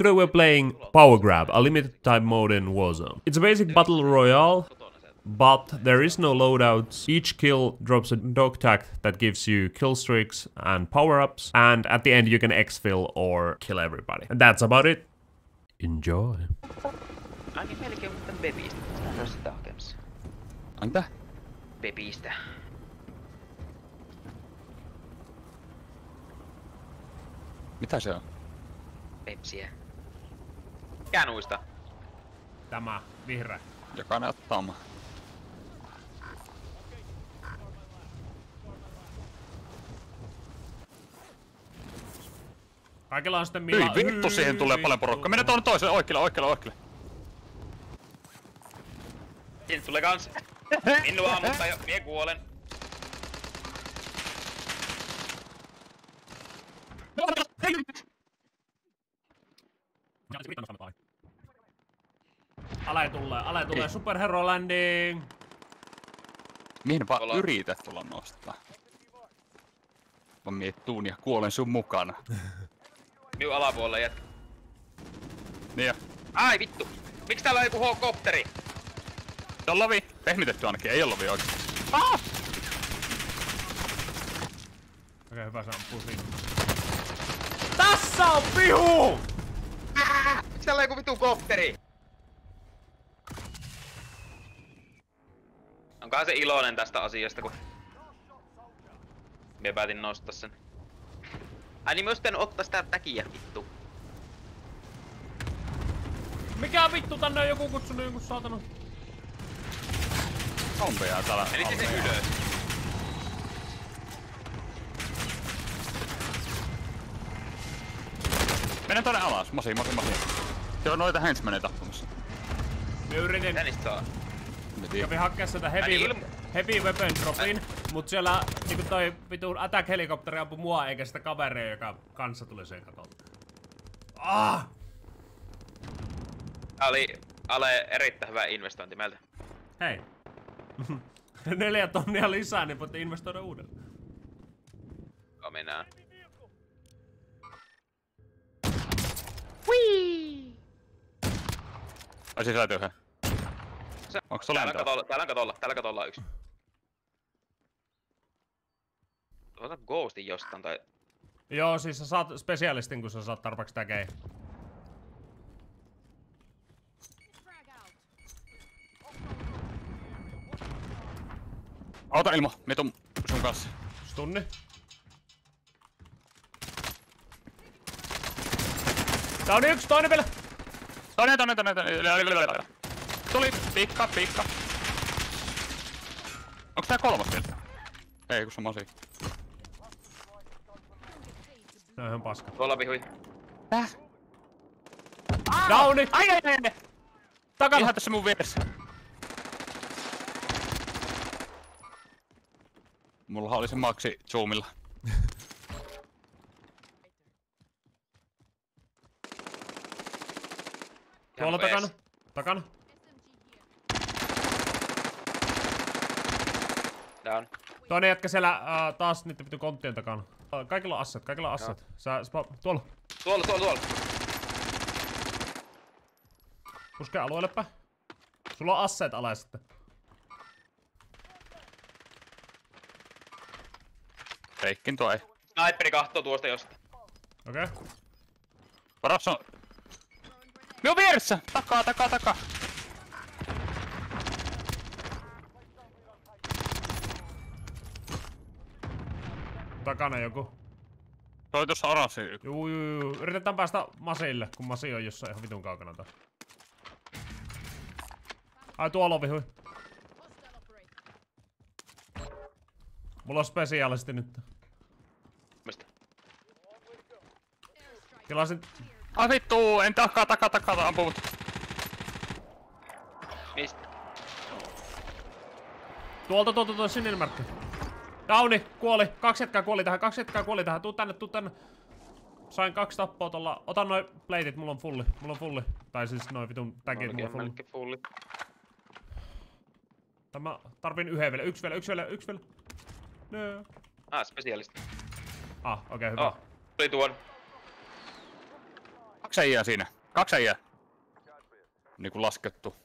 Today we're playing Power Grab, a limited time mode in Warzone. It's a basic battle royale, but there is no loadouts. Each kill drops a dog tag that gives you kill streaks and power-ups, and at the end you can exfil or kill everybody. And that's about it. Enjoy. Ainakin melkein mutta Bebistä. Mä oon sitä hakemassa. Mitä? Bebistä. Mitä se on? Pepsiä. Känuista. Tämä vihreä. Jokainen ottaa oma. Kaikilla on sitten Hyi mila... vittu, siihen tulee paljon porukkaa. Mennään tuonne toiselle, oikealle, oikealle, oikealle. Sinne tulee kans. Minua ammuttaa jo. Mie kuolen. Ale tulee, ale tulee, superhero landing! Mihin vaan Ollaan- yrität tulla nostaa? Mä miettuun ja kuolen sun mukana. Minun alapuolella jätkä. Niin Ai vittu. Miksi täällä on joku helikopteri? se on lovi. Pehmitetty ainakin, ei ole lovi oikein. Okei, hyvä, se ampuu siinä. Tässä on vihu! Täällä joku vitu kopteri? Onkohan se iloinen tästä asiasta, kun... Mie päätin nostaa sen. Ai niin pitänyt ottaa sitä täkiä vittu. Mikä vittu tänne on joku kutsunut jonkun saatana? Zombeja täällä. Eli se ylös. Mennään tonne alas. Masi, masi, masi. Joo, noita hens menee tappamassa. Me yritin, saa? Me tiedä. kävin hakea sitä heavy, niin, heavy weapon dropin, mut siellä niinku toi vitun attack helikopteri ampui mua eikä sitä kaveria, joka kanssa tuli sen katolta. Ah! Tää oli Ale erittäin hyvä investointi meiltä. Hei. Neljä tonnia lisää, niin voitte investoida uudelleen. Ominaan. Ai siis löytyy yhden. Se- Onks se Täällä on lentoa? katolla, täällä on katolla, täällä katolla yksi. Ota ghostin jostain tai... Joo, siis sä saat spesialistin, kun sä saat tarpeeksi tägejä. Ota ilmo, me tuun sun kanssa. Stunni. Tää on yksi, toinen vielä. Tonne, tonne, tonne, tonne. Tuli, pikka, pikka. Onks tää kolmas vielä? Ei, kun se on masi. On ihan paska. Tuolla vihui. Täh? Downi! Ai, ai, ai, ai. Takana! Ihan tässä mun vieressä. Mulla oli se maksi zoomilla. Tuolla takana. Takana. Down. Toinen jätkä siellä äh, taas niitten vittu konttien takana. Äh, Kaikilla on asset, kaikilla on asset. Sä, spa, tuolla. Tuolla, tuolla, tuolla. Puske alueelle päin. Sulla on asseet alle sitten. Feikkin tuo ei. Sniperi kahtoo tuosta jostain. Okei. Okay. Varas on... Minun vieressä! Takaa, takaa, takaa! Takana joku. Se oli tuossa oranssi. Juu, juu, juu. Yritetään päästä Masille, kun Masi on jossain ihan vitun kaukana taas. Ai tuolla on vihui. Mulla on spesiaalisti nyt. Mistä? Tilasin... Ai vittu, en takaa, takaa, takaa, ampuu mut. Mistä? Tuolta, tuolta, tuolta sininen merkki. Downi, kuoli. Kaksi jätkää kuoli tähän, kaksi jätkää kuoli tähän. Tuu tänne, tuu tänne. Sain kaksi tappoa tolla. Ota noin platit, mulla on fulli. Mulla on fulli. Tai siis noin vitun tagit, mulla on fulli. fulli. Tämä tarvin yhden vielä. Yksi vielä, yksi vielä, yksi vielä. No. Ah, spesialisti. Ah, okei, okay, hyvä. Oh, tuli tuon. Kaksi äijää siinä. Kaksi äijää. Niinku laskettu.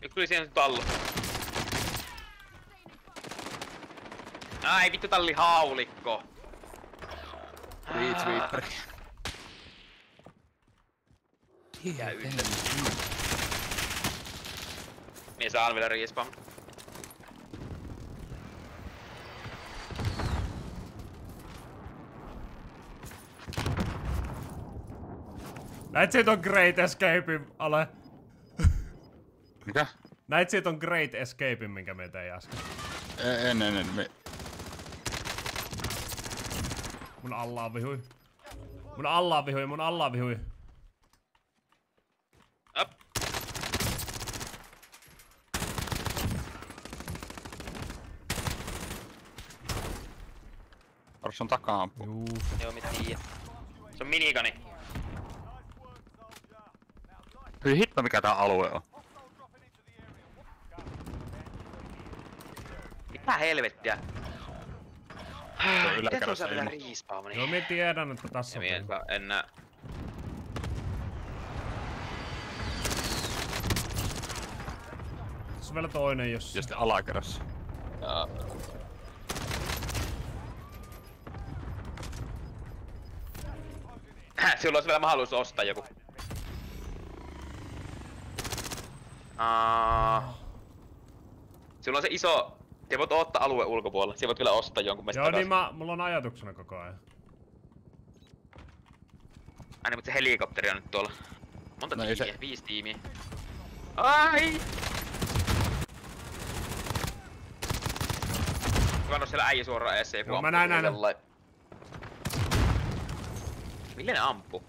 Nyt tuli siihen tallo. Ai vittu talli haulikko. Reach Reaper. Ja yllätys. Mies saan vielä respawn. Näit siitä on Great Escape, Ale. Mikä? Näit siitä on Great Escape, minkä me tein äsken. E- En, en, en. Me... Mun alla on vihui. Mun alla on vihui, mun alla on vihui. Up. Arvos on takaa ampuu. Juu. Joo, mitä tiiä. Se on minigani. Hyi hitto mikä tää alue on. Mitä helvettiä? Miten tuossa yläkerrassa vielä ilma. respawni? Joo, mä tiedän, että tässä on. mie kyllä. en näe. Tässä on vielä toinen, jos... Ja sitten alakerrassa. Jaa. Silloin olisi vielä mahdollisuus ostaa joku. Aa. Silloin on se iso... Se voit ottaa alueen ulkopuolella. Siellä voit kyllä ostaa jonkun mesta Joo, niin mä, mulla on ajatuksena koko ajan. Ai niin, mutta se helikopteri on nyt tuolla. Monta No tiimiä? se- Viisi tiimiä. Ai! Kukaan on siellä äijä suoraan eessä, joku Joo, mä näin, näin. Millä ne ampuu?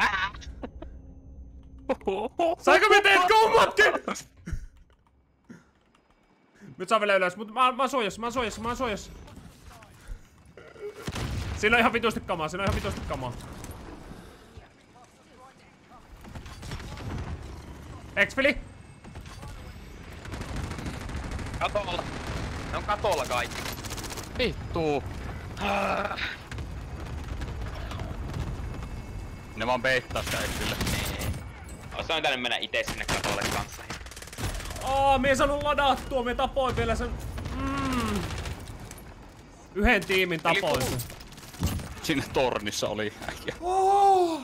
Äh! Saiko me teet kummatkin? Nyt saa vielä ylös, mutta mä, mä oon suojassa, mä oon suojassa, mä oon suojassa. Siinä on ihan vitusti kamaa, siinä on ihan vitusti kamaa. Exfili! Katolla! Ne on katolla kaikki. Vittu. Ne vaan peittaa sitä exille. Osaan tänne mennä ite sinne katolle kanssa. Aa, me ei saanut ladattua, me tapoin vielä sen... Mm. Yhden tiimin tapoin sen. Siinä tornissa oli äijä. Oh.